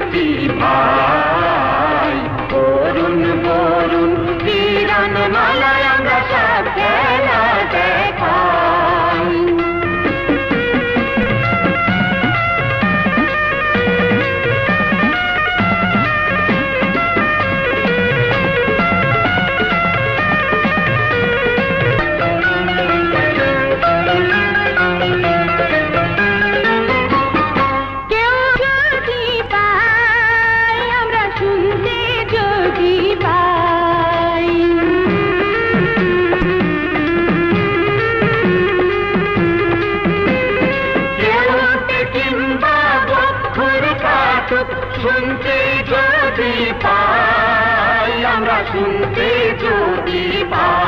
দুইটি ভাই শুনতে যদি পাই আমরা শুনতে যদি পাই।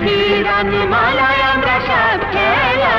কিরণ মালায় আমরা সব খেলা